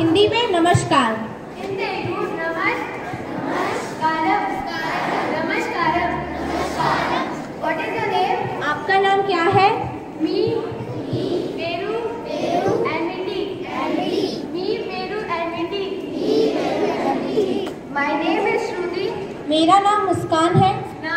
हिंदी में नमस्कार। आपका नाम क्या है? श्रुति मेरा नाम मुस्कान है। ना